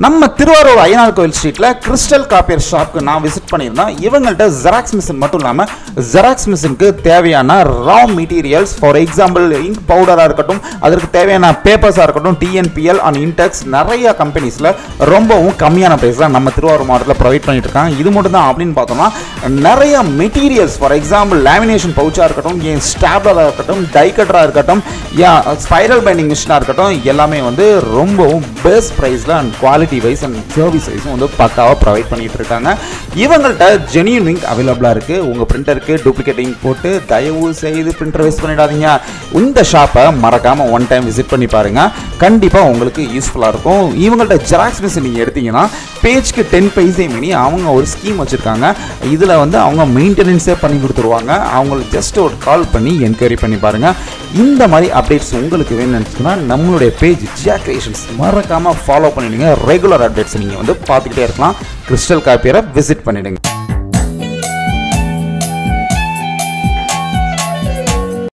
நம்ம திருவாரூர் ஐயனார் கோயில் ஸ்ட்ரீட்டில் கிறிஸ்டல் காப்பியர் ஷாப்க்கு நான் விசிட் பண்ணியிருந்தேன் இவங்கள்ட்ட ஜெராக்ஸ் மிஷின் மட்டும் இல்லாமல் ஜெராக்ஸ் மிஷினுக்கு தேவையான raw materials for example ink பவுடராக இருக்கட்டும் அதற்கு தேவையான பேப்பர்ஸாக இருக்கட்டும் டிஎன்பிஎல் அண்ட் இன்டெக்ஸ் நிறைய கம்பெனிஸில் ரொம்பவும் கம்மியான ப்ரைஸ் தான் நம்ம திருவாரூர் மாவட்டத்தில் ப்ரொவைட் பண்ணிட்டு இருக்காங்க. இது மட்டும் தான் அப்படின்னு பார்த்தோம்னா நிறைய மெட்டீரியல்ஸ் ஃபார் எக்ஸாம்பிள் லேமினேஷன் பவுச்சாக இருக்கட்டும் ஏன் ஸ்டாப்லராக இருக்கட்டும் டைகட்டராக இருக்கட்டும் யா ஸ்பைரல் பைண்டிங் மிஷினாக இருக்கட்டும் எல்லாமே வந்து ரொம்பவும் பெஸ்ட் ப்ரைஸில் and quality wise and service வைஸும் வந்து பக்காவாக ப்ரொவைட் பண்ணிட்டு இருக்காங்க. இவங்கள்ட்ட ஜெனியூன் லிங்க் அவைலபிளாக இருக்குது உங்கள் பிரிண்டருக்கு டூப்ளிகேட் லிங்க் போட்டு தயவு செய்து பிரிண்டர் வேஸ்ட் பண்ணிடாதீங்க. இந்த ஷாப்பை மறக்காமல் ஒன் டைம் விசிட் பண்ணி பாருங்கள் கண்டிப்பாக உங்களுக்கு யூஸ்ஃபுல்லாக இருக்கும். இவங்கள்ட்ட ஜெராக்ஸ் மிஷின் நீங்கள் எடுத்தீங்கன்னா பேஜ்க்கு டென் பைசே மினி அவங்க ஒரு ஸ்கீம் வச்சுருக்காங்க. இதில் வந்து அவங்க மெயின்டெனன்ஸே பண்ணி கொடுத்துருவாங்க. அவங்களுக்கு ஜஸ்ட் ஒரு கால் பண்ணி என்கொயரி பண்ணி பாருங்கள் இந்த மாதிரி அப்டேட்ஸ் உங்களுக்கு வேணும்னு நினச்சிங்கன்னா நம்மளுடைய பேஜ் ஜியா கிரியேஷன்ஸ் மறக்காமல் ஃபாலோ பண்ணிடுங்க. ரெகுலர் அப்டேட்ஸ் நீங்கள் வந்து பார்த்துக்கிட்டே இருக்கலாம். கிறிஸ்டல் காப்பியரை விசிட் பண்ணிடுங்க.